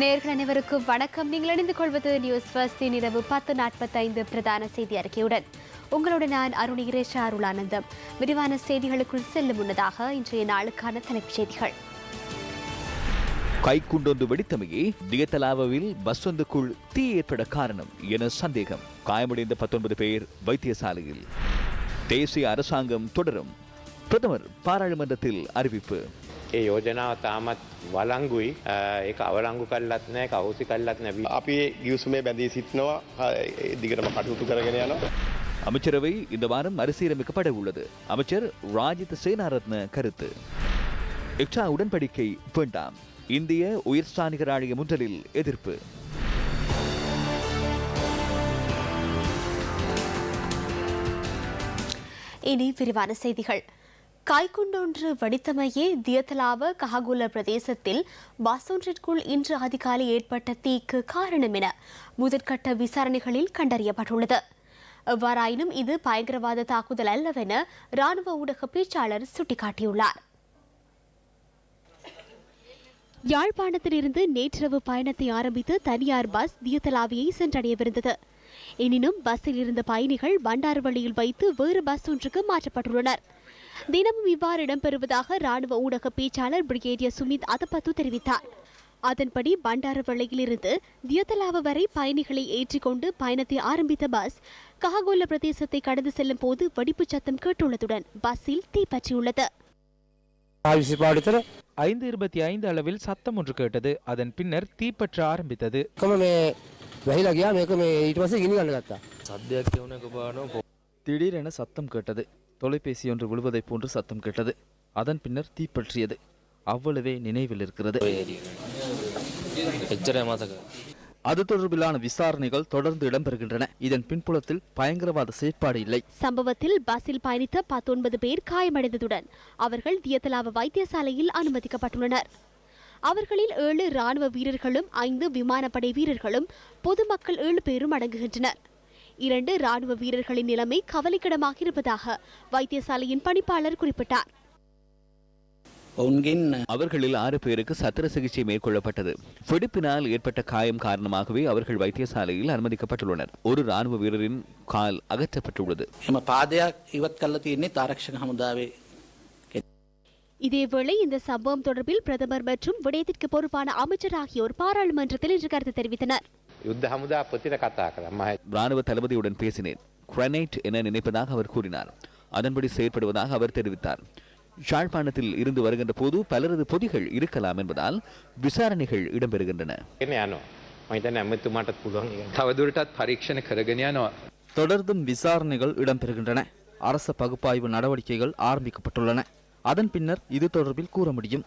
நேர்கள் அனைவருக்கும் வணக்கம். நீங்கள் இணைந்து கொள்வது நியூஸ் ஃபர்ஸ்டின் இரவு பத்து நாற்பத்தைந்து பிரதான செய்தி அறிக்கையுடன். உங்களுடன் நான் அருணிகிரேஷ அருளானந்தம் விரிவான செய்திகளுக்குள் செல்லும் முன்னதாக இன்றைய நாளுக்கான தலைப்புச் செய்திகள் கைக்குண்டொன்று வெடித்தமையே தியத்தலாவில் பஸ் ஒன்றுக்குள் தீ ஏற்பட காரணம் என சந்தேகம் காயமடைந்த பத்தொன்பது பேர் வைத்தியசாலையில் தேசிய அரசாங்கம் தொடரும் பிரதமர் பாராளுமன்றத்தில் அறிவிப்பு ඒ යෝජනාව තාමත් වලංගුයි අ, ඒක අවලංගු කල්ලත් නෑ කවුසි කල්ලත් නැබී අපි ගියවසුමේ බැඳී සිටිනවා අ, ඒ දිගටම කටයුතු කරගෙන යනවා. அமைச்சரவை இந்த வாரம் மறுசீரமைக்கப்பட உள்ளது. அமைச்சர் ராஜித் சேனாரத்ன கருத்து. எக்ஸா உடன்படிக்கை வேண்டாம். இந்திய உயர்ஸ்தானிகர் ஆணைய முன்றலில் எதிர்ப்பு. இனி விரிவான செய்திகள். காய்குண்டொன்று வெடித்தமையே தியத்தலாவ கஹகுல பிரதேசத்தில் பஸ் ஒன்றிற்குள் இன்று அதிகாலை ஏற்பட்ட தீக்கு காரணம் என முதற்கட்ட விசாரணைகளில் கண்டறியப்பட்டுள்ளது. எவ்வாறாயினும் இது பயங்கரவாத தாக்குதல் அல்லவென ராணுவ ஊடக பேச்சாளர் சுட்டிக்காட்டியுள்ளார். யாழ்ப்பாணத்திலிருந்து நேற்றிரவு பயணத்தை ஆரம்பித்து தனியார் பஸ் தியத்தலாவியை சென்றடையவிருந்தது. எனினும் பஸ்ஸில் இருந்த பயணிகள் பண்டாரவழியில் வைத்து வேறு பஸ் ஒன்றுக்கு மாற்றப்பட்டுள்ளனர். தினமும் இவ்வாறு இடம்பெறுவதாக ராணுவ ஊடக பேச்சாளர் பிரிகேடியர் சுமித் அதப்பத்து தெரிவித்தார். அதன்படி பண்டாரவளையிலிருந்து தியத்தலாவு வரை பயணிகளை ஏற்றிக்கொண்டு பயணத்தை ஆரம்பித்த பஸ் காகோல பிரதேசத்தை கடந்து செல்லும் போது வெடிப்பு சத்தம் கேட்டுள்ளதுடன் பஸ்ஸில் தீப்பற்றியுள்ளது ஐந்து இருபத்தி ஐந்து அளவில் சத்தம் ஒன்று கேட்டது. அதன் பின்னர் தீப்பற்ற ஆரம்பித்தது. திடீரென சத்தம் கேட்டது. தொலைபேசி ஒன்று விழுவதைப் போன்று சத்தம் கேட்டது. அதன் பின்னர் தீப்பற்றியது அவ்வளவே நினைவில் இருக்கிறது அது தொடர்பிலான விசாரணைகள் தொடர்ந்து இடம்பெறுகின்றன. இதன் பின்புலத்தில் பயங்கரவாத செயற்பாடு இல்லை. சம்பவத்தில் பஸ்ஸில் பயணித்த பத்தொன்பது பேர் காயமடைந்ததுடன் அவர்கள் தியத்தலாவ வைத்தியசாலையில் அனுமதிக்கப்பட்டுள்ளனர். அவர்களில் ஏழு ராணுவ வீரர்களும் ஐந்து விமானப்படை வீரர்களும் பொதுமக்கள் ஏழு பேரும் அடங்குகின்றனர். இரண்டு ராணுவ வீரர்களின் நிலைமை கவலைக்கிடமாக இருப்பதாக வைத்தியசாலையின் பணிப்பாளர் குறிப்பிட்டார். அவர்களில் ஆறு பேருக்கு சத்திர சிகிச்சை மேற்கொள்ளப்பட்டது. வெடிப்பினால் ஏற்பட்ட காயம் காரணமாகவே அவர்கள் வைத்தியசாலையில் அனுமதிக்கப்பட்டுள்ளனர். ஒரு ராணுவ வீரரின் கால் அகற்றப்பட்டுள்ளது. இதேவேளை இந்த சம்பவம் தொடர்பில் பிரதமர் மற்றும் விடயத்திற்கு பொறுப்பான அமைச்சர் ஆகியோர் பாராளுமன்றத்தில் இன்று கருத்து தெரிவித்தனர். ராணுவ தளபதியுடன் பேசினேன். கிரனைட் என நினைப்பதாக அவர் கூறினார். அதன்படி செயற்படுவதாக அவர் தெரிவித்தார். யாழ்ப்பாணத்தில் இருந்து வருகின்ற போது பலரது பொதிகள் இருக்கலாம் என்பதால் விசாரணைகள் இடம்பெறுகின்றன. தொடர்ந்தும் விசாரணைகள் இடம்பெறுகின்றன. அரச பகுப்பாய்வு நடவடிக்கைகள் ஆரம்பிக்கப்பட்டுள்ளன. அதன் பின்னர் இது தொடர்பில் கூற முடியும்.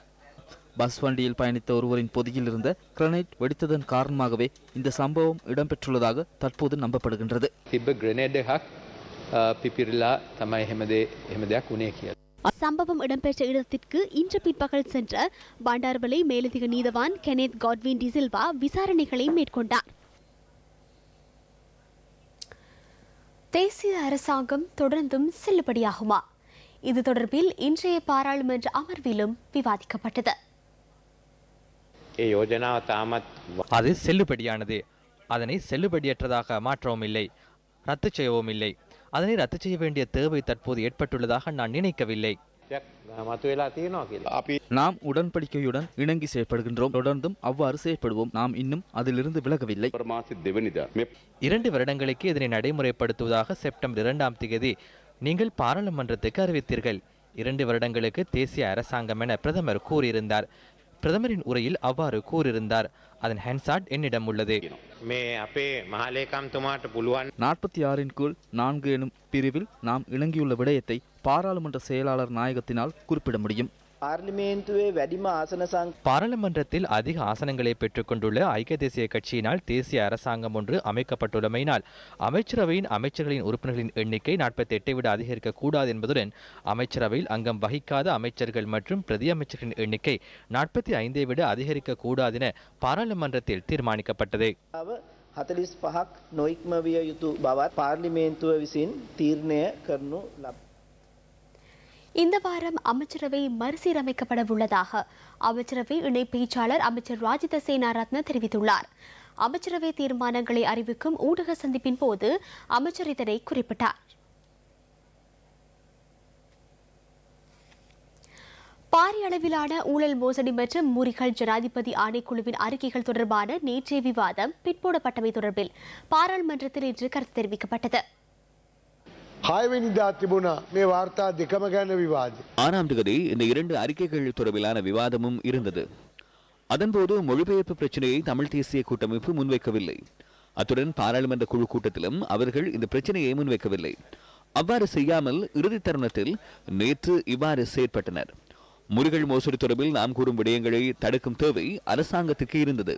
பஸ் வண்டியில் பயணித்த ஒருவரின் பொதியில் இருந்த கிரனைட் வெடித்ததன் காரணமாகவே இந்த சம்பவம் இடம்பெற்றுள்ளதாக தற்போது நம்பப்படுகின்றது. சம்பவம் இடம்பெற்ற இடத்திற்கு இன்று பிற்பகல் சென்ற பண்டார்பலை மேலதிக நீதவான் கெனேத் காட்வின் டிசில்வா விசாரணைகளை மேற்கொண்டார். தேசிய அரசாங்கம் தொடர்ந்தும் செல்லுபடியாகுமா? இது தொடர்பில் இன்றைய பாராளுமன்ற அமர்விலும் விவாதிக்கப்பட்டது. அது செல்லுபடியானது. அதனை செல்லுபடியற்றதாக மாற்றவும் இல்லை ரத்து செய்யவும் இல்லை. அதனை ரத்து செய்ய வேண்டிய தேவை தற்போது ஏற்பட்டுள்ளதாக நான் நினைக்கவில்லை. நாம் உடன்படிக்கையுடன் இணங்கி செயற்படுகின்றோம். தொடர்ந்தும் அவ்வாறு செயற்படுவோம். நாம் இன்னும் அதிலிருந்து விலகவில்லை. இரண்டு வருடங்களுக்கு இதனை நடைமுறைப்படுத்துவதாக செப்டம்பர் இரண்டாம் தேதி நீங்கள் பாராளுமன்றத்துக்கு அறிவித்தீர்கள். இரண்டு வருடங்களுக்கு தேசிய அரசாங்கம் என பிரதமர் கூறியிருந்தார். பிரதமரின் உரையில் அவ்வாறு கூறியிருந்தார். அதன் ஹேண்ட்சாட் என்னிடம் உள்ளது. நாற்பத்தி ஆறின் கீழ் நான்கு எனும் பிரிவில் நாம் இணங்கியுள்ள விடயத்தை பாராளுமன்ற செயலாளர் நாயகத்தினால் குறிப்பிட முடியும். පාර්ලිමේන්තුවේ වැඩිම ආසන සං பாராளுமன்றத்தில் அதிக ஆசனங்களை பெற்றுக்கொண்டுள்ள ஐக்கிய தேசிய கட்சியினால் தேசிய அரசாங்கம் ஒன்று அமைக்கப்பட்டுள்ளமையினால் அமைச்சரவையின் அமைச்சர்களின் உறுப்பினர்களின் எண்ணிக்கை நாற்பத்தி எட்டை விட அதிகரிக்க கூடாது என்பதுடன் அமைச்சரவையில் அங்கம் வகிக்காத அமைச்சர்கள் மற்றும் பிரதி அமைச்சர்களின் எண்ணிக்கை நாற்பத்தி ஐந்தை விட அதிகரிக்க கூடாது என பாராளுமன்றத்தில் தீர்மானிக்கப்பட்டது හතලිස් පහක් නොයික්ම විය යුතු බවත් පාර්ලිමේන්තුව විසින් තීරණය කරනු ලබ. இந்த வாரம் அமைச்சரவை மறுசீரமைக்கப்பட உள்ளதாக அமைச்சரவை இணை பேச்சாளர் அமைச்சர் ராஜித சேனாரத்ன தெரிவித்துள்ளார். அமைச்சரவை தீர்மானங்களை அறிவிக்கும் ஊடக சந்திப்பின் போது அமைச்சர் இதனை குறிப்பிட்டார். பாரிய அளவிலான ஊழல் மோசடி மற்றும் முறிகள் ஜனாதிபதி ஆணைக்குழுவின் அறிக்கைகள் தொடர்பான நேற்றைய விவாதம் பிற்போடப்பட்டமை தொடர்பில் பாராளுமன்றத்தில் இன்று கருத்து தெரிவிக்கப்பட்டது. හයවෙනිදා තිබුණා මේ වාර්තා දෙකම ගැන විවාද. ஆறாம் தேதி இந்த இரண்டு அறிக்கைகள் தொடர்பிலான விவாதமும் இருந்தது அதன்போது மொழிபெயர்ப்பு பிரச்சனையை தமிழ் தேசிய கூட்டமைப்பு முன்வைக்கவில்லை அத்துடன் பாராளுமன்ற குழு கூட்டத்திலும் அவர்கள் இந்த பிரச்சனையை முன்வைக்கவில்லை அவ்வாறு செய்யாமல் இறுதி தருணத்தில் நேற்று இவ்வாறு செயற்பட்டனர் முறிகள் மோசடி தொடர்பில் நாம் கூறும் விடயங்களை தடுக்கும் தேவை அரசாங்கத்துக்கு இருந்தது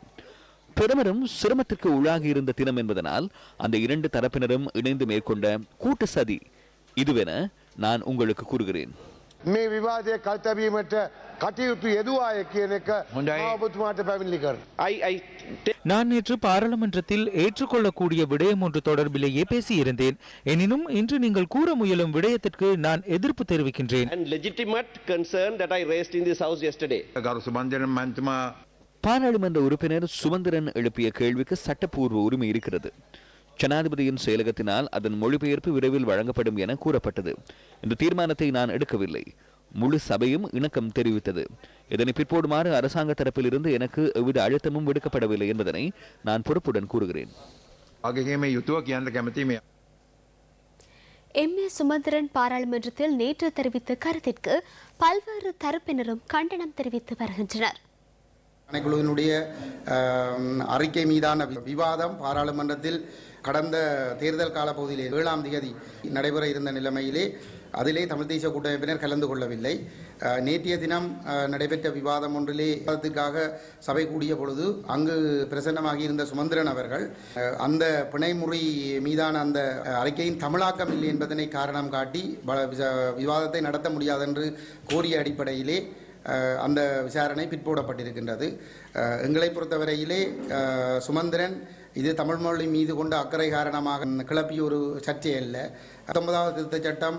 பிரதமரும் சிரமத்திற்கு உள்ளாகி இருந்த தினம் என்பதனால் அந்த இரண்டு தரப்பினரும் இணைந்து மேற்கொண்ட கூட்டு சதி இதுவென நான் உங்களுக்கு கூறுகிறேன் මේ විවාදය කල්තැබීමට කටයුතු යෙදවාය කියන එක ඔබතුමාට පැමිණිලි කර. நான் நேற்று பாராளுமன்றத்தில் ஏற்றுக்கொள்ளக்கூடிய விடயம் ஒன்று தொடர்பிலேயே பேசியிருந்தேன் எனினும் இன்று நீங்கள் கூற முயலும் விடயத்திற்கு நான் எதிர்ப்பு தெரிவிக்கின்றேன் பாராளுமன்ற உறுப்பினர் சுமந்திரன் எழுப்பிய கேள்விக்கு சட்டப்பூர்வ உரிமை இருக்கிறது. ஜனாதிபதியின் செயலகத்தினால் அதன் மொழிபெயர்ப்பு விரைவில் வழங்கப்படும் என கூறப்பட்டது. இந்த தீர்மானத்தை நான் எடுக்கவில்லை. முழு சபையும் இணக்கம் தெரிவித்தது. இதனை பிற்போடுமாறு அரசாங்க தரப்பிலிருந்து எனக்கு எவ்வித அழுத்தமும் விடுக்கப்படவில்லை என்பதனை நான் பொறுப்புடன் கூறுகிறேன். எம். ஏ. சுமந்திரன் பாராளுமன்றத்தில் நேற்று தெரிவித்த கருத்திற்கு பல்வேறு தரப்பினரும் கண்டனம் தெரிவித்து வருகின்றனர். ஆணைக்குழுவினுடைய அறிக்கை மீதான விவாதம் பாராளுமன்றத்தில் கடந்த தேர்தல் காலப்பகுதியிலே ஏழாம் தேதி நடைபெற இருந்த நிலைமையிலே அதிலே தமிழ் தேசிய கூட்டமைப்பினர் கலந்து கொள்ளவில்லை. நேற்றைய தினம் நடைபெற்ற விவாதம் ஒன்றிலே விவாதத்துக்காக சபை கூடிய பொழுது அங்கு பிரசன்னமாகி இருந்த சுமந்திரன் அவர்கள் அந்த பிணைமுறை மீதான அந்த அறிக்கையின் தமிழாக்கம் இல்லை என்பதனை காரணம் காட்டி விவாதத்தை நடத்த முடியாதென்று கோரிய அடிப்படையிலே அந்த விசாரணை பிற்போடப்பட்டிருக்கின்றது. எங்களை பொறுத்தவரையிலே சுமந்திரன் இது தமிழ் மொழி மீது கொண்ட அக்கறை காரணமாக கிளப்பிய ஒரு சர்ச்சை அல்ல பத்தொன்பதாவது திருத்த சட்டம்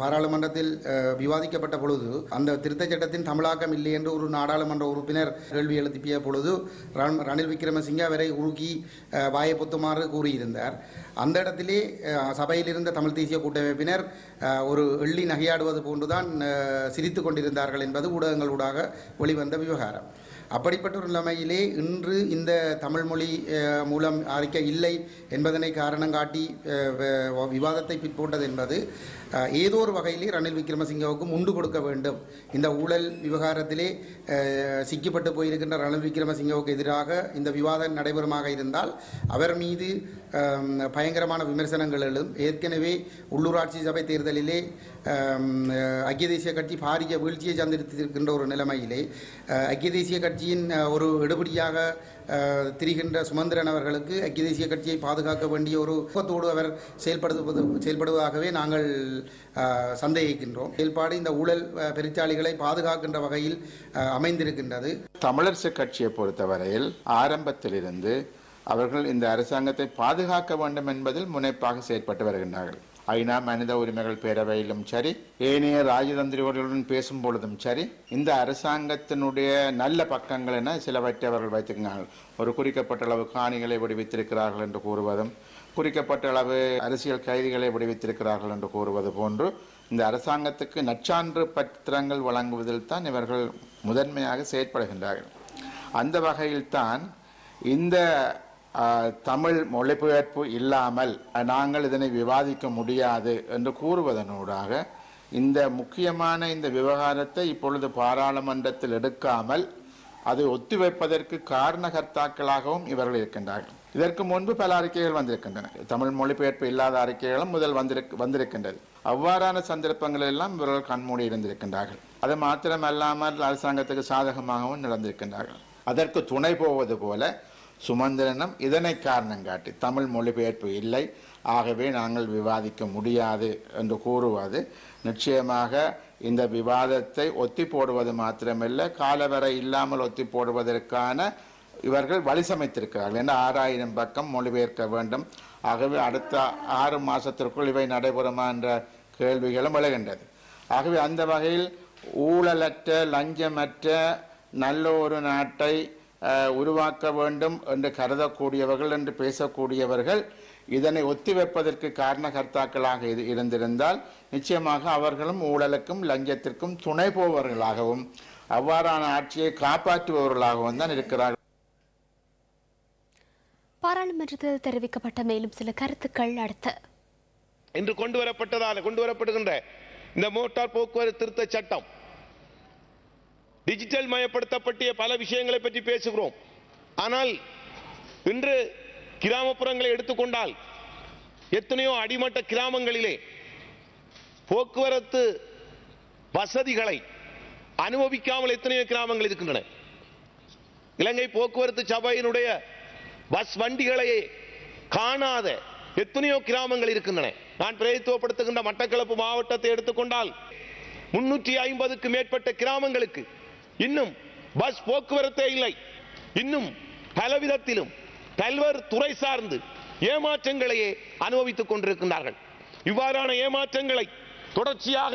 பாராளுமன்றத்தில் விவாதிக்கப்பட்ட பொழுது அந்த திருத்தச் சட்டத்தின் தமிழாக்கம் இல்லை என்று ஒரு நாடாளுமன்ற உறுப்பினர் கேள்வி எழுப்பிய பொழுது ரணில் விக்ரமசிங்க அவரை உருக்கி வாயை பொத்துமாறு கூறியிருந்தார். அந்த இடத்திலே சபையில் இருந்த தமிழ் தேசிய கூட்டமைப்பினர் ஒரு எள்ளி நகையாடுவது போன்றுதான் சிரித்து கொண்டிருந்தார்கள் என்பது ஊடகங்களூடாக வெளிவந்த விவகாரம். அப்படிப்பட்ட ஒரு நிலைமையிலே இன்று இந்த தமிழ் மொழி மூலம் அறிக்கை இல்லை என்பதனை காரணம் காட்டி விவாதத்தை பிற்போட்டது என்பது ஏதோ ஒரு வகையிலே ரணில் விக்ரமசிங்கவுக்கும் உண்டு கொடுக்க வேண்டும். இந்த ஊழல் விவகாரத்திலே சிக்கப்பட்டு போயிருக்கின்ற ரணில் விக்ரமசிங்கவுக்கு எதிராக இந்த விவாதம் நடைபெறுமாக இருந்தால் அவர் மீது பயங்கரமான விமர்சனங்கள் எழும் ஏற்கனவே உள்ளூராட்சி சபை தேர்தலிலே ஐக்கிய தேசிய கட்சி பாரிய வீழ்ச்சியை சந்தித்திருக்கின்ற ஒரு நிலைமையிலே ஐக்கிய தேசிய கட்சியின் ஒரு எடுபடியாக திரிகின்ற சுமந்திரன் அவர்களுக்கு ஐக்கிய தேசிய கட்சியை பாதுகாக்க வேண்டிய ஒரு நோக்கத்தோடு அவர் செயல்படுவது செயல்படுவதாகவே நாங்கள் சந்தேகிக்கின்றோம். செயல்பாடு இந்த ஊழல் பெருச்சாளிகளை பாதுகாக்கின்ற வகையில் அமைந்திருக்கின்றது. தமிழரசு கட்சியை பொறுத்தவரையில் ஆரம்பத்திலிருந்து அவர்கள் இந்த அரசாங்கத்தை பாதுகாக்க வேண்டும் என்பதில் முனைப்பாக செயற்பட்டு வருகின்றார்கள். ஐநா மனித உரிமைகள் பேரவையிலும் சரி ஏனைய ராஜதந்திரிகளுடன் பேசும் பொழுதும் சரி இந்த அரசாங்கத்தினுடைய நல்ல பக்கங்கள் என சிலவற்றை அவர்கள் வைத்திருக்கிறார்கள். ஒரு குறிக்கப்பட்ட அளவு காணிகளை விடுவித்திருக்கிறார்கள் என்று கூறுவதும் குறிக்கப்பட்ட அளவு அரசியல் கைதிகளை விடுவித்திருக்கிறார்கள் என்று கூறுவது போன்று இந்த அரசாங்கத்துக்கு நற்சான்று பத்திரங்கள் வழங்குவதில் தான் இவர்கள் முதன்மையாக செயற்படுகின்றார்கள். அந்த வகையில்தான் இந்த தமிழ் மொழிபெயர்ப்பு இல்லாமல் நாங்கள் இதனை விவாதிக்க முடியாது என்று கூறுவதனூடாக இந்த முக்கியமான இந்த விவகாரத்தை இப்பொழுது பாராளுமன்றத்தில் எடுக்காமல் அதை ஒத்திவைப்பதற்கு காரணகர்த்தாக்களாகவும் இவர்கள் இருக்கின்றார்கள். இதற்கு முன்பு பல அறிக்கைகள் வந்திருக்கின்றன. தமிழ் மொழிபெயர்ப்பு இல்லாத அறிக்கைகளும் முதல் வந்திருக் வந்திருக்கின்றது. அவ்வாறான சந்தர்ப்பங்கள் எல்லாம் இவர்கள் கண்மூடி இருந்திருக்கின்றார்கள். அது மாத்திரமல்லாமல் அரசாங்கத்துக்கு சாதகமாகவும் நடந்திருக்கின்றார்கள். அதற்கு துணை போவது போல சுமந்திரனும் இதனை காரணம் காட்டி தமிழ் மொழிபெயர்ப்பு இல்லை ஆகவே நாங்கள் விவாதிக்க முடியாது என்று கூறுவது. நிச்சயமாக இந்த விவாதத்தை ஒத்தி போடுவது மாத்திரமல்ல காலவரை இல்லாமல் ஒத்தி போடுவதற்கான இவர்கள் வழி சமைத்திருக்கிறார்கள் ஏன்னா ஆறாயிரம் பக்கம் மொழிபெயர்க்க வேண்டும். ஆகவே அடுத்த ஆறு மாதத்திற்குள் இவை நடைபெறுமா என்ற கேள்விகளும் விளைகின்றது ஆகவே அந்த வகையில் ஊழலற்ற லஞ்சமற்ற நல்ல ஒரு நாட்டை உருவாக்க வேண்டும் என்று கருதக்கூடியவர்கள் என்று பேசக்கூடியவர்கள் இதனை ஒத்திவைப்பதற்கு காரணகர்த்தாக்களாக இது இருந்திருந்தால் நிச்சயமாக அவர்களும் ஊழலுக்கும் லஞ்சத்திற்கும் துணை போவர்களாகவும் அவ்வாறான ஆட்சியை காப்பாற்றுபவர்களாகவும் தான் இருக்கிறார்கள். பாராளுமன்றத்தில் தெரிவிக்கப்பட்ட மேலும் சில கருத்துக்கள் அடுத்து. இன்று கொண்டு வரப்பட்டதான கொண்டு வரப்படுகின்ற இந்த மோட்டார் போக்குவரத்து திருத்த சட்டம் டிஜிட்டல் மயப்படுத்தப்பட்டிய பல விஷயங்களை பற்றி பேசுகிறோம். ஆனால் இன்று கிராமப்புறங்களை எடுத்துக்கொண்டால் எத்தனையோ அடிமட்ட கிராமங்களிலே போக்குவரத்து வசதிகளை அனுபவிக்காமல் எத்தனையோ கிராமங்கள் இருக்கின்றன. இலங்கை போக்குவரத்து சபையினுடைய பஸ் வண்டிகளையே காணாத எத்தனையோ கிராமங்கள் இருக்கின்றன. நான் பிரதித்துவப்படுத்துகின்ற மட்டக்களப்பு மாவட்டத்தை எடுத்துக்கொண்டால் முன்னூற்றி ஐம்பதுக்கு மேற்பட்ட கிராமங்களுக்கு இன்னும் பஸ் போக்குவரத்தே இல்லை. இன்னும் பலவிதத்திலும் பல்வேறு துறை சார்ந்து ஏமாற்றங்களையே அனுபவித்துக் கொண்டிருக்கின்றார்கள். இவ்வாறான ஏமாற்றங்களை தொடர்ச்சியாக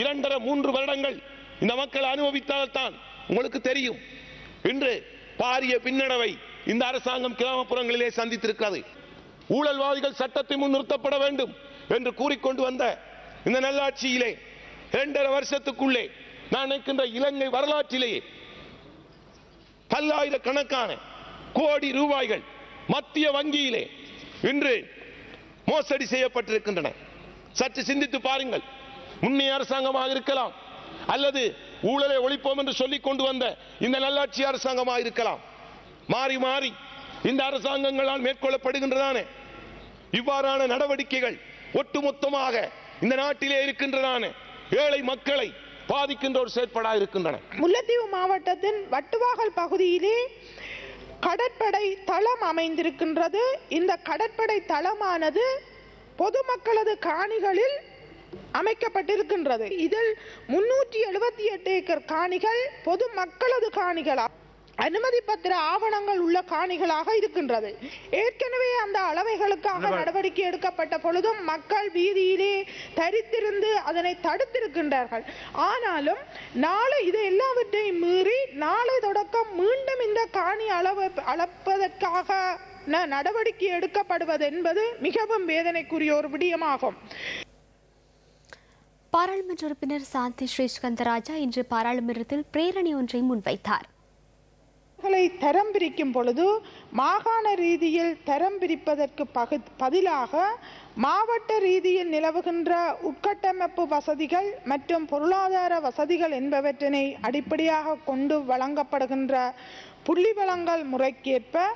இரண்டரை மூன்று வருடங்கள் இந்த மக்கள் அனுபவித்தால்தான் உங்களுக்கு தெரியும். இன்று பாரிய பின்னடைவை இந்த அரசாங்கம் கிராமப்புறங்களிலே சந்தித்திருக்கிறது. ஊழல்வாதிகள் சட்டத்தை முன் நிறுத்தப்பட வேண்டும் என்று கூறிக்கொண்டு வந்த இந்த நல்லாட்சியிலே இரண்டரை வருஷத்துக்குள்ளே நான் நினைக்கின்ற இலங்கை வரலாற்றிலேயே பல்லாயிரக்கணக்கான கோடி ரூபாய்கள் மத்திய வங்கியிலே இன்று மோசடி செய்யப்பட்டிருக்கின்றன. சற்று சிந்தித்து பாருங்கள். முன்னே அரசாங்கமாக இருக்கலாம். அல்லது ஊழலை ஒழிப்போம் என்று சொல்லிக் கொண்டு வந்த இந்த நல்லாட்சி அரசாங்கமாக இருக்கலாம். மாறி மாறி இந்த அரசாங்கங்களால் மேற்கொள்ளப்படுகின்றதானே. இவ்வாறான நடவடிக்கைகள் ஒட்டுமொத்தமாக இந்த நாட்டிலே இருக்கின்றதான. ஏழை மக்களை பாதிக்கின்ற ஒரு செயற்பாடாக இருக்கின்றன. முல்லைத்தீவு மாவட்டத்தின் வட்டுவாகல் பகுதியிலே கடற்படை தளம் அமைந்திருக்கின்றது. இந்த கடற்படை தளமானது பொதுமக்களது காணிகளில் அமைக்கப்பட்டிருக்கின்றது. இதில் முன்னூற்றி எழுபத்தி எட்டு ஏக்கர் காணிகள் பொது மக்களது காணிகளா அனுமதி பத்திர ஆவணங்கள் உள்ள காணிகளாக இருக்கின்றது. ஏற்கனவே அந்த அளவைகளுக்காக நடவடிக்கை எடுக்கப்பட்ட பொழுதும் மக்கள் வீதியிலே தரித்திருந்து அதனை தடுத்திருக்கின்றார்கள். ஆனாலும் நாளை இது எல்லாவற்றையும் மீறி நாளை தொடக்கம் மீண்டும் இந்த காணி அளவு அளப்பதற்காக ந- நடவடிக்கை எடுக்கப்படுவது என்பது மிகவும் வேதனைக்குரிய ஒரு விடயமாகும். பாராளுமன்ற உறுப்பினர் சாந்தி ஸ்ரீஸ்கந்தராஜா இன்று பாராளுமன்றத்தில் பிரேரணை ஒன்றை முன்வைத்தார். பொருட்களை தரம் பிரிக்கும் பொழுது மாகாண ரீதியில் தரம் பிரிப்பதற்கு பகு பதிலாக மாவட்ட ரீதியில் நிலவுகின்ற உட்கட்டமைப்பு வசதிகள் மற்றும் பொருளாதார வசதிகள் என்பவற்றினை அடிப்படையாக கொண்டு வழங்கப்படுகின்ற புள்ளி வளங்கள் முறைக்கேற்ப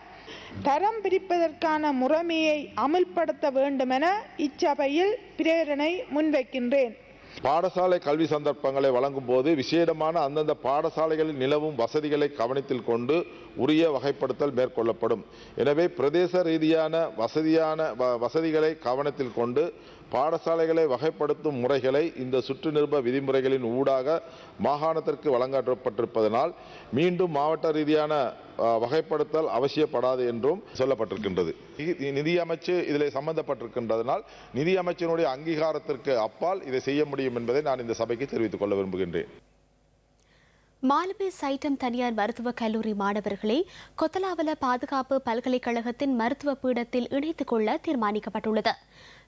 தரம் பிரிப்பதற்கான முறைமையை அமுல்படுத்த வேண்டுமென இச்சபையில் பிரேரணை முன்வைக்கின்றேன். பாடசாலை கல்வி சந்தர்ப்பங்களை வழங்கும் போது விசேடமான அந்தந்த பாடசாலைகளில் நிலவும் வசதிகளை கவனத்தில் கொண்டு உரிய வகைப்படுத்தல் மேற்கொள்ளப்படும். எனவே பிரதேச ரீதியான வசதியான வ- வசதிகளை கவனத்தில் கொண்டு பாடசாலைகளை வகைப்படுத்தும் முறைகளை இந்த சுற்று நிருப விதிமுறைகளின் ஊடாக மாகாணத்திற்கு வழங்காற்றப்பட்டிருப்பதனால் மீண்டும் மாவட்ட ரீதியான வகைப்படுத்தல் அவசியப்படாது என்றும் சொல்லப்பட்டிருக்கின்றது. நிதியமைச்சு இதில் சம்பந்தப்பட்டிருக்கின்றதனால் நிதியமைச்சனுடைய அங்கீகாரத்திற்கு அப்பால் இதை செய்ய முடியும் என்பதை நான் இந்த சபைக்கு தெரிவித்துக் கொள்ள விரும்புகின்றேன். மாலுமி சைட்டம் தனியார் மருத்துவக் கல்லூரி மாணவர்களை கொத்தலாவல பாதுகாப்பு பல்கலைக்கழகத்தின் மருத்துவ பீடத்தில் இணைத்துக் கொள்ள தீர்மானிக்கப்பட்டுள்ளது.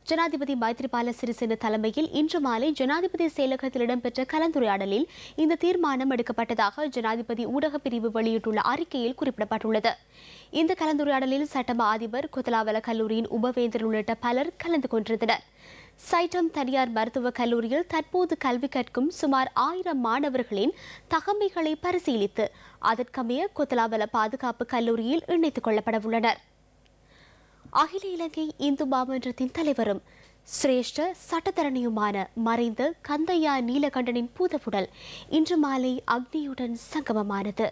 ஜனாதிபதி மைத்ரிபால சிறிசேன தலைமையில் இன்று மாலை ஜனாதிபதி செயலகத்தில் இடம்பெற்ற கலந்துரையாடலில் இந்த தீர்மானம் எடுக்கப்பட்டதாக ஜனாதிபதி ஊடகப் பிரிவு வெளியிட்டுள்ள அறிக்கையில் குறிப்பிடப்பட்டுள்ளது. இந்த கலந்துரையாடலில் சட்டம அதிபர் கொத்தலாவல கல்லூரியின் உபவேந்தர் உள்ளிட்ட பலர் கலந்து கொண்டிருந்தனர். சைட்டம் தனியார் மருத்துவக் கல்லூரியில் தற்போது கல்வி கற்கும் சுமார் ஆயிரம் மாணவர்களின் தகமைகளை பரிசீலித்து அதற்கமைய கொத்தலாவல பாதுகாப்பு கல்லூரியில் இணைத்துக் கொள்ளப்பட உள்ளனர் அகில இலங்கை இந்து மாமன்றத்தின் தலைவரும் சிரேஷ்ட சட்டத்தரணியுமான மறைந்த கந்தையா நீலகண்டனின் பூதவுடல் இன்று மாலை அக்னியுடன் சங்கமமானது.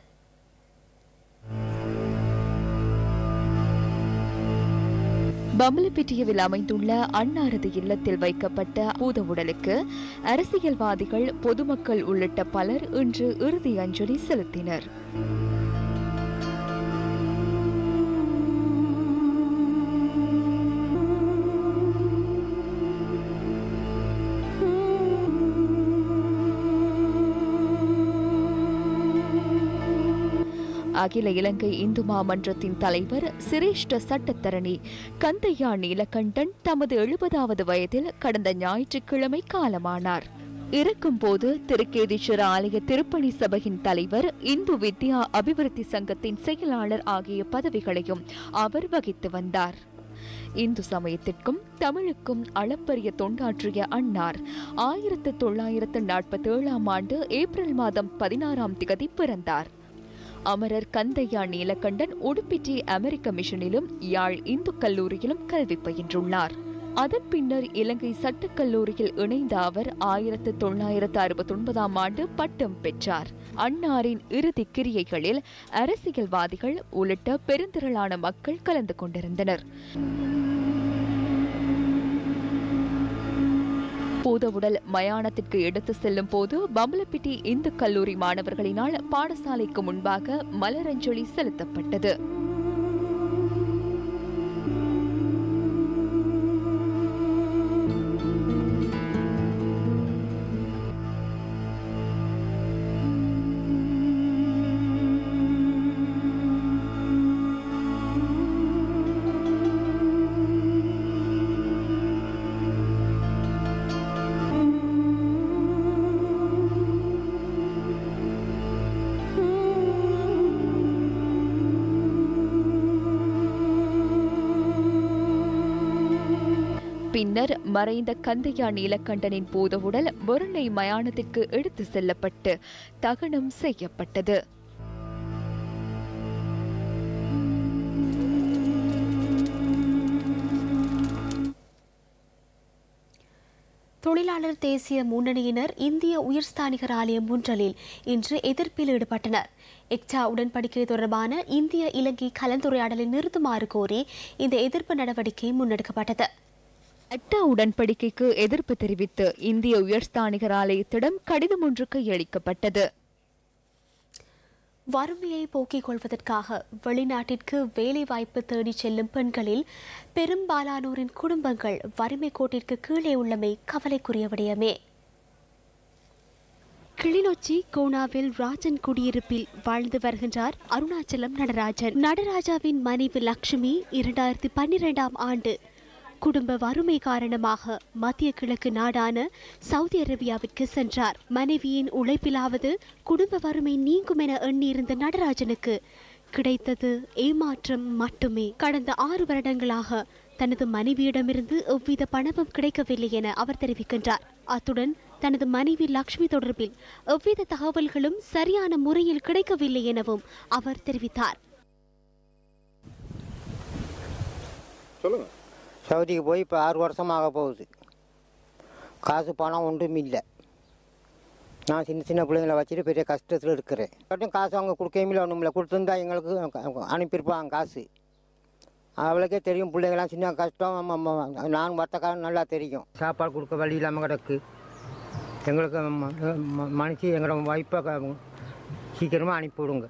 பம்பலப்பிட்டியவில் அமைந்துள்ள அன்னாரது இல்லத்தில் வைக்கப்பட்ட பூத உடலுக்கு அரசியல்வாதிகள் பொதுமக்கள் உள்ளிட்ட பலர் இன்று இறுதி அஞ்சலி செலுத்தினர். அகில இலங்கை இந்து மாமன்றத்தின் தலைவர் சிரேஷ்ட சட்டத்தரணி கந்தையா நீலகண்டன் தமது எழுபதாவது வயதில் கடந்த ஞாயிற்றுக்கிழமை காலமானார். இறக்கும்போது திருக்கேதீஸ்வர ஆலய திருப்பணி சபையின் தலைவர் இந்து வித்யா அபிவிருத்தி சங்கத்தின் செயலாளர் ஆகிய பதவிகளையும் அவர் வகித்து வந்தார். இந்து சமயத்திற்கும் தமிழுக்கும் அளப்பரிய தொண்டாற்றிய அன்னார் ஆயிரத்து தொள்ளாயிரத்து நாற்பத்தி ஏழாம் ஆண்டு ஏப்ரல் மாதம் பதினாறாம் திகதி பிறந்தார். அமரர் கந்தையா நீலகண்டன் உடுப்பிட்டி அமெரிக்க மிஷனிலும் யாழ் இந்து கல்லூரியிலும் கல்வி பயின்றுள்ளார். அதன் பின்னர் இலங்கை சட்டக் கல்லூரியில் இணைந்த அவர் ஆயிரத்து தொள்ளாயிரத்து அறுபத்தி ஒன்பதாம் ஆண்டு பட்டம் பெற்றார். அன்னாரின் இறுதி கிரியைகளில் அரசியல்வாதிகள் உள்ளிட்ட பெருந்திரளான மக்கள் கலந்து கொண்டிருந்தனர். பூதவுடல் மயானத்திற்கு எடுத்து செல்லும் போது பம்பலப்பிட்டி இந்து கல்லூரி மாணவர்களினால் பாடசாலைக்கு முன்பாக மலரஞ்சலி செலுத்தப்பட்டது. பின்னர் மறைந்த கந்தையா நீலகண்டனின் பூதவுடல் பொருளை மயானத்திற்கு எடுத்து செல்லப்பட்டு தகனம் செய்யப்பட்டது. தொழிலாளர் தேசிய முன்னணியினர் இந்திய உயர்ஸ்தானிகர் ஆலயம் முன்றலில் இன்று எதிர்ப்பில் ஈடுபட்டனர். எக்டா உடன்படிக்கை தொடர்பான இந்திய இலங்கை கலந்துரையாடலை நிறுத்துமாறு கோரி இந்த எதிர்ப்பு நடவடிக்கை முன்னெடுக்கப்பட்டது. அட்டா உடன்படிக்கைக்கு எதிர்ப்பு தெரிவித்து இந்திய உயர்ஸ்தானிகர் ஆலயத்திடம் கடிதம் ஒன்று கையளிக்கப்பட்டது வறுமையை போக்கிக் கொள்வதற்காக வெளிநாட்டிற்கு வேலைவாய்ப்பு தேடிச் செல்லும் பெண்களில் பெரும்பாலானோரின் குடும்பங்கள் வறுமை கோட்டிற்கு கீழே உள்ளமை கவலைக்குரிய விடயமே. கிளிநொச்சி கோனாவில் ராஜன் குடியிருப்பில் வாழ்ந்து வருகின்றார் அருணாச்சலம் நடராஜன். நடராஜாவின் மனைவி லட்சுமி இரண்டாயிரத்தி பன்னிரெண்டாம் ஆண்டு குடும்ப வறுமை காரணமாக மத்திய கிழக்கு நாடான சவுதி அரேபியாவிற்கு சென்றார். மனைவியின் உழைப்பிலாவது குடும்ப வறுமை நீங்கும் என எண்ணியிருந்த நடராஜனுக்கு கிடைத்தது ஏமாற்றம் மட்டுமே. கடந்த ஆறு வருடங்களாக தனது மனைவியிடமிருந்து எவ்வித பணமும் கிடைக்கவில்லை என அவர் தெரிவிக்கின்றார். அத்துடன் தனது மனைவி லக்ஷ்மி தொடர்பில் எவ்வித தகவல்களும் சரியான முறையில் கிடைக்கவில்லை எனவும் அவர் தெரிவித்தார். சொல்லுங்க. சவுதிக்கு போய் இப்போ ஆறு வருஷமாக போகுது. காசு பணம் ஒன்றும் இல்லை. நான் சின்ன சின்ன பிள்ளைங்கள வச்சுட்டு பெரிய கஷ்டத்தில் இருக்கிறேன். மட்டும் காசு அவங்க கொடுக்கவும் இல்லை ஒன்றும் இல்லை. கொடுத்துருந்தா எங்களுக்கு அனுப்பியிருப்பாங்க காசு. அவளுக்கே தெரியும் பிள்ளைங்களாம் சின்ன கஷ்டம். நான் வர்த்தக்காரன் நல்லா தெரியும். சாப்பாடு கொடுக்க வழி இல்லாமல் கிடக்கு. எங்களுக்கு மனுஷி எங்களோட வாய்ப்பை சீக்கிரமாக அனுப்பிவிடுங்க.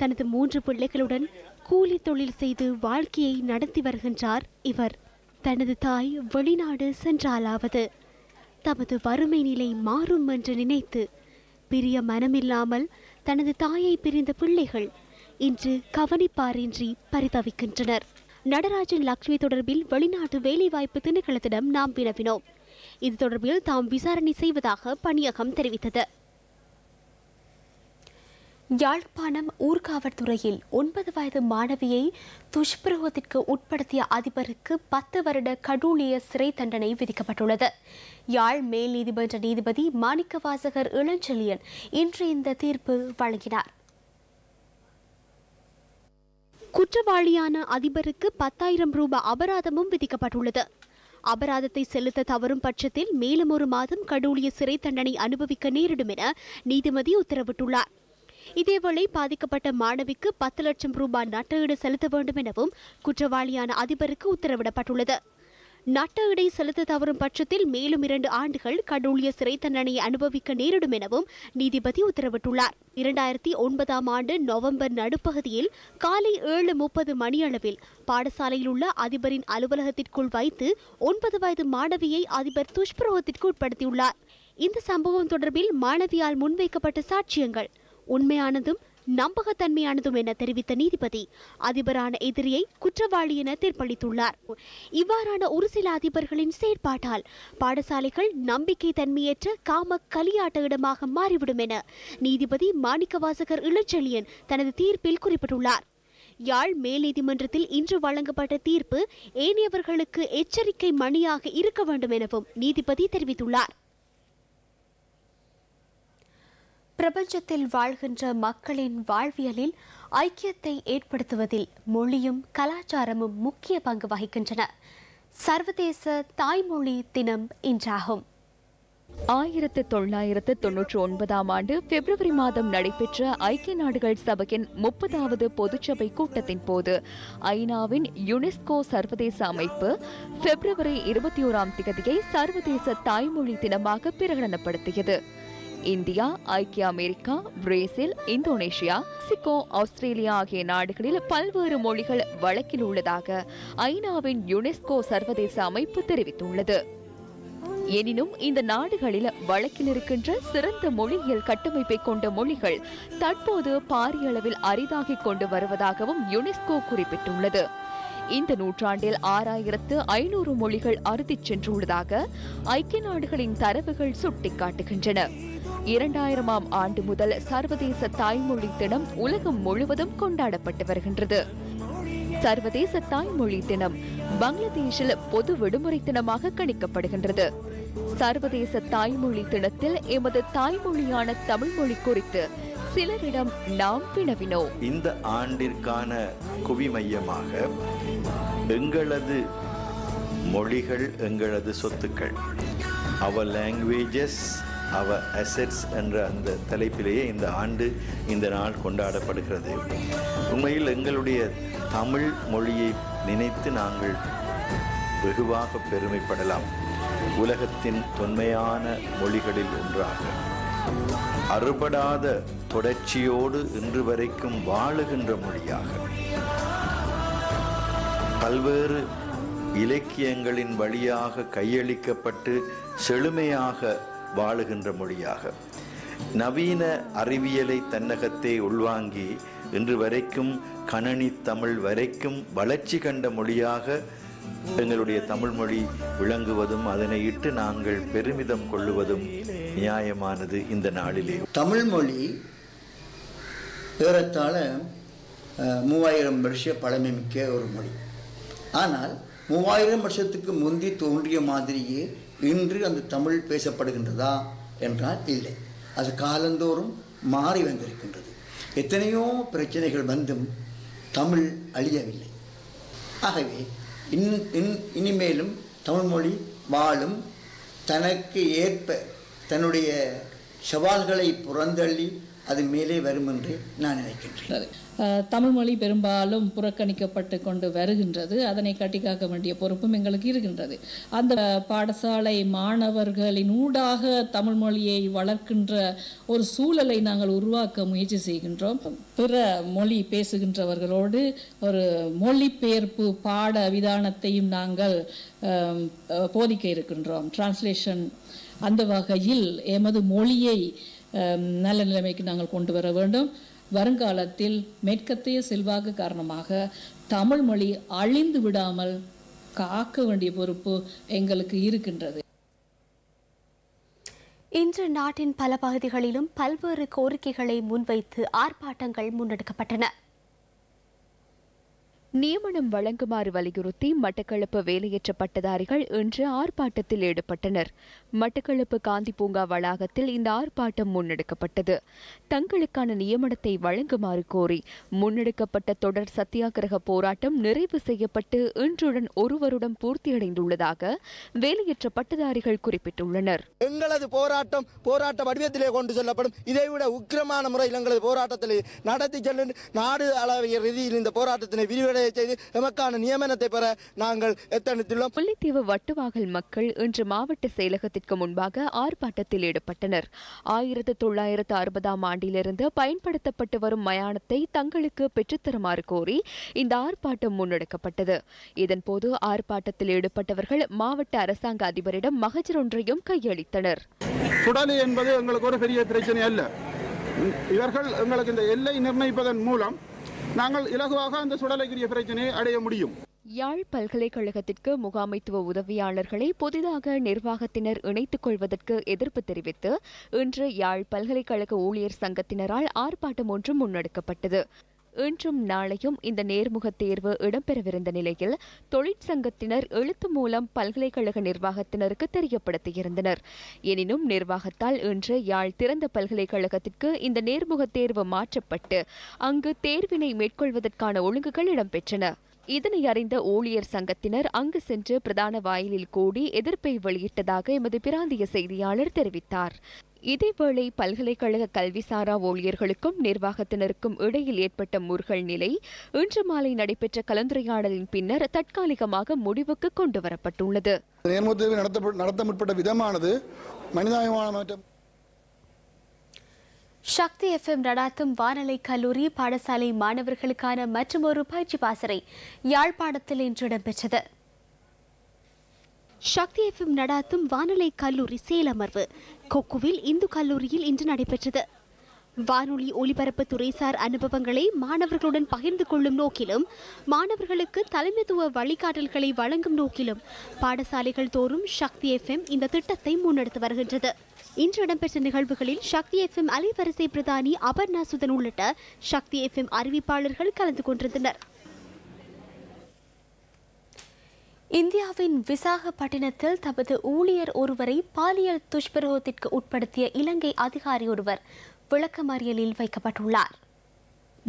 தனது மூன்று பிள்ளைகளுடன் கூலி தொழில் செய்து வாழ்க்கையை நடத்தி வருகின்றார் இவர். தனது தாய் வெளிநாடு சென்றாலாவது. தமது வறுமை நிலை மாறும் என்று நினைத்து பிரிய மனமில்லாமல் தனது தாயை பிரிந்த பிள்ளைகள் இன்று கவனிப்பாரின்றி பரிதவிக்கின்றனர். நடராஜன் லக்ஷ்மி தொடர்பில் வெளிநாட்டு வேலைவாய்ப்பு திணைக்களத்திடம் நாம் வினவினோம். இது தொடர்பில் தாம் விசாரணை செய்வதாக பணியகம் தெரிவித்தது. யாழ்ப்பாணம் ஊர்காவற்துறையில் ஒன்பது வயது மாணவியை துஷ்பிரயோகத்திற்கு உட்படுத்திய அதிபருக்கு பத்து வருட கடூழிய சிறை தண்டனை விதிக்கப்பட்டுள்ளது. யாழ் மேல் நீதிமன்ற நீதிபதி மாணிக்கவாசகர் இளஞ்செழியன் இன்று இந்த தீர்ப்பு வழங்கினார். குற்றவாளியான அதிபருக்கு பத்தாயிரம் ரூபாய் அபராதமும் விதிக்கப்பட்டுள்ளது. அபராதத்தை செலுத்த தவறும் பட்சத்தில் மேலும் ஒரு மாதம் கடூழிய சிறை தண்டனை அனுபவிக்க நேரிடும் என நீதிபதி உத்தரவிட்டுள்ளார். இதேவேளை பாதிக்கப்பட்ட மாணவிக்கு பத்து லட்சம் ரூபாய் நட்டஈடு செலுத்த வேண்டும் எனவும் குற்றவாளியான அதிபருக்கு உத்தரவிடப்பட்டுள்ளது. நட்டஈடை செலுத்த தவறும் பட்சத்தில் மேலும் இரண்டு ஆண்டுகள் கடூழிய சிறை தண்டனையை அனுபவிக்க நேரிடும் எனவும் நீதிபதி உத்தரவிட்டுள்ளார். இரண்டாயிரத்தி ஒன்பதாம் ஆண்டு நவம்பர் நடுப்பகுதியில் காலை ஏழு முப்பது மணியளவில் பாடசாலையில் உள்ள அதிபரின் அலுவலகத்திற்குள் வைத்து ஒன்பது வயது மாணவியை அதிபர் துஷ்பிரவத்திற்கு உட்படுத்தியுள்ளார். இந்த சம்பவம் தொடர்பில் மாணவியால் முன்வைக்கப்பட்ட சாட்சியங்கள். உண்மையானதும் நம்பகத்தன்மையானதும் என தெரிவித்த நீதிபதி அதிபரான எதிரியை குற்றவாளி என தீர்ப்பளித்துள்ளார். இவ்வாறான ஒரு சில அதிபர்களின் செயற்பாட்டால் பாடசாலைகள் நம்பிக்கை தன்மையற்ற காம கலியாட்ட இடமாக மாறிவிடும் என நீதிபதி மாணிக்கவாசகர் இளஞ்செழியன் தனது தீர்ப்பில் குறிப்பிட்டுள்ளார். யாழ் மேல் நீதிமன்றத்தில் இன்று வழங்கப்பட்ட தீர்ப்பு ஏனையவர்களுக்கு எச்சரிக்கை மணியாக இருக்க வேண்டும் எனவும் நீதிபதி தெரிவித்துள்ளார். பிரபஞ்சத்தில் வாழ்கின்ற மக்களின் வாழ்வியலில் ஐக்கியத்தை ஏற்படுத்துவதில் மொழியும் கலாச்சாரமும் முக்கிய பங்கு வகிக்கின்றன. சர்வதேச தாய்மொழி தினம் இன்றாகும். ஆயிரத்து தொள்ளாயிரத்து தொன்னூற்றி ஒன்பதாம் ஆண்டு பிப்ரவரி மாதம் நடைபெற்ற ஐக்கிய நாடுகள் சபையின் முப்பதாவது பொதுச்சபை கூட்டத்தின் போது ஐநாவின் யுனெஸ்கோ சர்வதேச அமைப்பு பிப்ரவரி இருபத்தி ஓராம் திகதியை சர்வதேச தாய்மொழி தினமாக பிரகடனப்படுத்தியது. இந்தியா ஐக்கிய America Brazil Indonesia Mexico Australia ஆகிய நாடுகளில் பல்வேறு மொழிகள் வழக்கில் உள்ளதாக ஐநாவின் யுனெஸ்கோ சர்வதேச அமைப்பு தெரிவித்துள்ளது. எனினும் இந்த நாடுகளில் வழக்கில் இருக்கின்ற சிறந்த மொழியியல் கட்டமைப்பை கொண்ட மொழிகள் தற்போது பாரிய அளவில் அரிதாகிக் கொண்டு வருவதாகவும் யுனெஸ்கோ குறிப்பிட்டுள்ளது. இந்த நூற்றாண்டில் ஆறாயிரத்து ஐநூறு மொழிகள் அறுதிச் சென்றுள்ளதாக ஐக்கிய நாடுகளின் தரவுகள் சுட்டிக்காட்டுகின்றன. இரண்டாயிரமாம் ஆண்டு முதல் சர்வதேச தாய்மொழி தினம் உலகம் முழுவதும் கொண்டாடப்பட்டு வருகின்றது. சர்வதேச தாய்மொழி தினம். பங்களாதேஷில் பொது விடுமுறை தினமாக கணிக்கப்படுகின்றது. சர்வதேச தாய்மொழி தினத்தில் எமது தாய்மொழியான தமிழ் மொழி குறித்து சிலரிடம் நாம் வினவினோம். இந்த ஆண்டிற்கான குவி மையமாக எங்களது மொழிகள் எங்களது சொத்துக்கள் அவர் லாங்குவேஜஸ் அவர் அசெட்ஸ் என்ற அந்த தலைப்பிலேயே இந்த ஆண்டு இந்த நாள் கொண்டாடப்படுகிறது. உண்மையில் எங்களுடைய தமிழ் மொழியை நினைத்து நாங்கள் வெகுவாக பெருமைப்படலாம். உலகத்தின் தொன்மையான மொழிகளில் ஒன்றாக. அறுபடாத தொடர்ச்சியோடு இன்று வரைக்கும் வாழுகின்ற மொழியாக. பல்வேறு இலக்கியங்களின் வழியாக கையளிக்கப்பட்டு செழுமையாக வாழுகின்ற மொழியாக. நவீன அறிவியலை தன்னகத்தை உள்வாங்கி இன்று வரைக்கும் கணனி தமிழ் வரைக்கும் வளர்ச்சி கண்ட மொழியாக எங்களுடைய தமிழ் மொழி விளங்குவதும் அதனை இட்டு நாங்கள் பெருமிதம் கொள்ளுவதும் நியாயமானது இந்த நாளிலே. தமிழ் மொழி ஏறத்தாழ அஹ், மூவாயிரம் வருஷ பழமைமிக்க ஒரு மொழி. ஆனால் மூவாயிரம் வருஷத்துக்கு முந்தி தோன்றிய மாதிரியே இன்று அந்த தமிழ் பேசப்படுகின்றதா என்றால் இல்லை. அது காலந்தோறும் மாறி வந்திருக்கின்றது. எத்தனையோ பிரச்சனைகள் வந்தும் தமிழ் அழியவில்லை. ஆகவே இன் இன் இனிமேலும் தமிழ்மொழி வாழும் தனக்கு ஏற்ப தன்னுடைய சவால்களை புறந்தள்ளி அது மேலே வரும் என்று நான் நினைக்கின்றேன். அஹ், தமிழ் மொழி பெரும்பாலும் புறக்கணிக்கப்பட்டு கொண்டு வருகின்றது. அதனை கட்டிக்காக்க வேண்டிய பொறுப்பும் எங்களுக்கு இருக்கின்றது. அந்த பாடசாலை மாணவர்களின் ஊடாக தமிழ் மொழியை வளர்க்கின்ற ஒரு சூழலை நாங்கள் உருவாக்க முயற்சி செய்கின்றோம். பிற மொழி பேசுகின்றவர்களோடு ஒரு மொழிபெயர்ப்பு பாட விதானத்தையும் நாங்கள் போதிக்க இருக்கின்றோம். டிரான்ஸ்லேஷன் அந்த வகையில் எமது மொழியை நல்ல நிலைமைக்கு நாங்கள் கொண்டு வர வேண்டும். வருங்காலத்தில் மேற்கத்தைய செல்வாக்கு காரணமாக தமிழ் மொழி அழிந்து விடாமல் காக்க வேண்டிய பொறுப்பு எங்களுக்கு இருக்கின்றது. இன்று நாட்டின் பல பகுதிகளிலும் பல்வேறு கோரிக்கைகளை முன்வைத்து ஆர்ப்பாட்டங்கள் முன்னெடுக்கப்பட்டன. நியமனம் வழங்குமாறு வலியுறுத்தி மட்டக்களப்பு வேலையற்ற பட்டதாரிகள் இன்று ஆர்ப்பாட்டத்தில் ஈடுபட்டனர். மட்டக்களப்பு காந்தி பூங்கா வளாகத்தில் இந்த ஆர்ப்பாட்டம் முன்னெடுக்கப்பட்டது. தங்களுக்கான நியமனத்தை வழங்குமாறு கோரி முன்னெடுக்கப்பட்ட தொடர் சத்தியாகிரக போராட்டம் நிறைவு செய்யப்பட்டு இன்றுடன் ஒரு வருடம் பூர்த்தியடைந்துள்ளதாக வேலையற்ற பட்டதாரிகள் குறிப்பிட்டுள்ளனர். எங்களது போராட்டம் போராட்ட வடிவத்திலே கொண்டு செல்லப்படும். இதைவிட உக்கிரமான முறையில் எங்களது போராட்டத்தில் நடத்தி செல்லும் நாடு அளவிய ரீதியில் இந்த போராட்டத்தினை விரிவடைய செய்து எமக்கான நியமனத்தை பெற நாங்கள் எத்தனித்துள்ளோம். முல்லைத்தீவு வட்டுவாகல் மக்கள் இன்று மாவட்ட செயலகத்திற்கு முன்பாக ஆர்ப்பாட்டத்தில் ஈடுபட்டனர். ஆயிரத்து தொள்ளாயிரத்து அறுபதாம் ஆண்டிலிருந்து பயன்படுத்தப்பட்டு வரும் மயானத்தை தங்களுக்கு பெற்றுத்தருமாறு கோரி இந்த ஆர்ப்பாட்டம் முன்னெடுக்கப்பட்டது. இதன்போது ஆர்ப்பாட்டத்தில் ஈடுபட்டவர்கள் மாவட்ட அரசாங்க அதிபரிடம் மகஜர் ஒன்றையும் கையளித்தனர். சுடலி என்பது எங்களுக்கு ஒரு பெரிய பிரச்சனை அல்ல. இவர்கள் எங்களுக்கு இந்த எல்லை நிர்ணயிப்பதன் மூலம் நாங்கள் இலகுவாக அந்த சுடலைக்குரிய பிரச்சனையை அடைய முடியும். யாழ் பல்கலைக்கழகத்திற்கு முகாமைத்துவ உதவியாளர்களை புதிதாக நிர்வாகத்தினர் இணைத்துக் கொள்வதற்கு எதிர்ப்பு தெரிவித்து இன்று யாழ் பல்கலைக்கழக ஊழியர் சங்கத்தினரால் ஆர்ப்பாட்டம் ஒன்று முன்னெடுக்கப்பட்டது. இன்றும் நாளையும் இந்த நேர்முக தேர்வு இடம்பெறவிருந்த நிலையில் தொழிற்சங்கத்தினர் எழுத்து மூலம் பல்கலைக்கழக நிர்வாகத்தினருக்கு தெரியப்படுத்தியிருந்தனர். எனினும் நிர்வாகத்தால் இன்று யாழ் திறந்த பல்கலைக்கழகத்திற்கு இந்த நேர்முக தேர்வு மாற்றப்பட்டு அங்கு தேர்வினை மேற்கொள்வதற்கான ஒழுங்குகள் இடம்பெற்றன. இதனை அறிந்த ஊழியர் சங்கத்தினர் அங்கு சென்று பிரதான வாயிலில் கூடி எதிர்ப்பை வெளியிட்டதாக எமது பிராந்திய செய்தியாளர் தெரிவித்தார். இதேவேளை பல்கலைக்கழக கல்விசாரா ஊழியர்களுக்கும் நிர்வாகத்தினருக்கும் இடையில் ஏற்பட்ட முறுகல் நிலை இன்று மாலை நடைபெற்ற கலந்துரையாடலின் பின்னர் தற்காலிகமாக முடிவுக்கு கொண்டுவரப்பட்டுள்ளது. நேர்முக தேர்வு நடத்த முற்பட்ட விதமானது மனிதாயமான சக்தி எஃப்எம் நடாத்தும் வானொலி கல்லூரி பாடசாலை மாணவர்களுக்கான மற்றொரு பயிற்சி பாசறை யாழ்ப்பாணத்தில் இன்று இடம்பெற்றது. சக்தி எஃப்எம் நடாத்தும் வானொலி கல்லூரி சேலமர்வு. கொக்குவில் இந்து கல்லூரியில் இன்று நடைபெற்றது. வானொலி ஒலிபரப்பு துறைசார் அனுபவங்களை மாணவர்களுடன் பகிர்ந்து கொள்ளும் நோக்கிலும் மாணவர்களுக்கு தலைமைத்துவ வழிகாட்டல்களை வழங்கும் நோக்கிலும் பாடசாலைகள் தோறும் சக்தி எஃப்எம் இந்த திட்டத்தை முன்னெடுத்து வருகின்றது. இன்று இடம்பெற்ற நிகழ்வுகளில் சக்தி எஃப்எம் அலைவரிசை பிரதானி அபர்ணா சுதன் உள்ளிட்ட சக்தி எஃப்எம் அறிவிப்பாளர்கள் கலந்து கொண்டிருந்தனர். இந்தியாவின் விசாகப்பட்டினத்தில் தமது ஊழியர் ஒருவரை பாலியல் துஷ்பிரயோகத்திற்கு உட்படுத்திய இலங்கை அதிகாரி ஒருவர் விளக்கமறியலில் வைக்கப்பட்டுள்ளார்.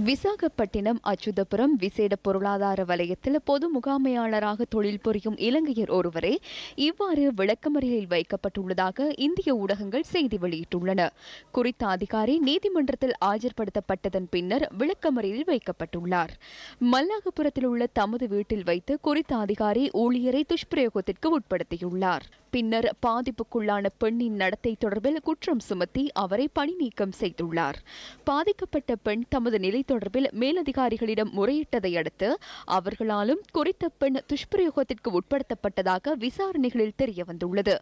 விசாகப்பட்டினம் அச்சுதபுரம் விசேட பொருளாதார வலயத்தில் பொது முகாமையாளராக தொழில் புரியும் இலங்கையர் ஒருவரே இவ்வாறு விளக்கமறியலில் வைக்கப்பட்டுள்ளதாக இந்திய ஊடகங்கள் செய்தி வெளியிட்டுள்ளன. குறித்த அதிகாரி நீதிமன்றத்தில் ஆஜர்படுத்தப்பட்டதன் பின்னர் விளக்கமறியலில் வைக்கப்பட்டுள்ளார். மல்லாகபுரத்தில் உள்ள தமது வீட்டில் வைத்து குறித்த அதிகாரி ஊழியரை துஷ்பிரயோகத்திற்கு உட்படுத்தியுள்ளார். பின்னர் பாதிப்புக்குள்ளான பெண்ணின் நடத்தை தொடர்பில் குற்றம் சுமத்தி அவரை பணி நீக்கம் செய்துள்ளார். பாதிக்கப்பட்ட பெண் தமது நிலை தொடர்பில் மேலதிகாரிகளிடம் முறையிட்டதை அடுத்து அவர்களாலும் குறித்த பெண் துஷ்பிரயோகத்திற்கு உட்படுத்தப்பட்டதாக விசாரணைகளில் தெரியவந்துள்ளது.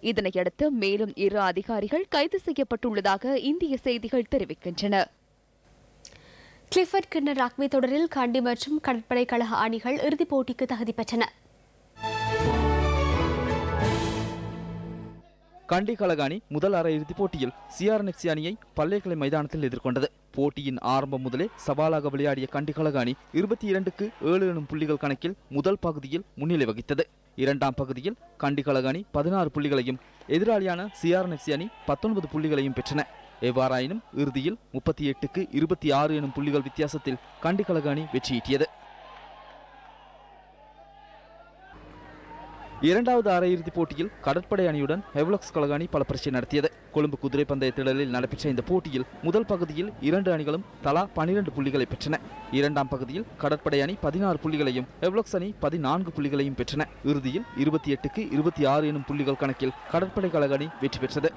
இதனையடுத்து மேலும் இரு அதிகாரிகள் கைது செய்யப்பட்டுள்ளதாக இந்திய செய்திகள் தெரிவிக்கின்றன. கிளிஃபர்ட் கிண்ணர் ரக்மி தொடரில் கண்டி மற்றும் கடற்படை கழக அணிகள் இறுதிப் போட்டிக்கு தகுதி பெற்றன. கண்டி கலகாணி முதல் அரையிறுதிப் போட்டியில் சிஆர்என்எக்சி அணியை பல்லேக்கலை மைதானத்தில் எதிர்கொண்டது. போட்டியின் ஆரம்பம் முதலே சவாலாக விளையாடிய கண்டி கலகாணி இருபத்தி இரண்டுக்கு ஏழு எனும் புள்ளிகள் கணக்கில் முதல் பகுதியில் முன்னிலை வகித்தது. இரண்டாம் பகுதியில் கண்டி கலகாணி பதினாறு புள்ளிகளையும் எதிராளியான சிஆர்என்எக்சி அணி பத்தொன்பது புள்ளிகளையும் பெற்றன. எவ்வாறாயினும் இறுதியில் முப்பத்தி எட்டுக்கு இருபத்தி ஆறு எனும் புள்ளிகள் வித்தியாசத்தில் கண்டி கலகாணி வெற்றியீட்டியது. இரண்டாவது அரையிறுதிப் போட்டியில் கடற்படை அணியுடன் ஹெவ்லக்ஸ் கலகாணி பல பரீட்சை நடத்தியது. கொழும்பு குதிரை பந்தய திடலில் நடைபெற்ற இந்த போட்டியில் முதல் பகுதியில் இரண்டு அணிகளும் தலா பனிரெண்டு புள்ளிகளை பெற்றன. இரண்டாம் பகுதியில் கடற்படை அணி பதினாறு புள்ளிகளையும் ஹெவ்லக்ஸ் அணி பதினான்கு புள்ளிகளையும் பெற்றன. இறுதியில் இருபத்தி எட்டுக்கு இருபத்தி ஆறு எனும் புள்ளிகள் கணக்கில் கடற்படை கழக அணி வெற்றி பெற்றது.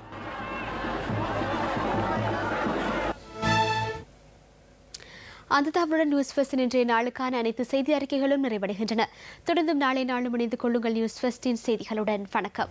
அந்த தகவலுடன் நியூஸ் ஃபெஸ்டின் இன்றைய நாளுக்கான அனைத்து செய்தி அறிக்கைகளும் நிறைவடைகின்றன. தொடர்ந்தும் நாளை நாளும் இணைந்து கொள்ளுங்கள் நியூஸ் ஃபெஸ்டின் செய்திகளுடன். வணக்கம்.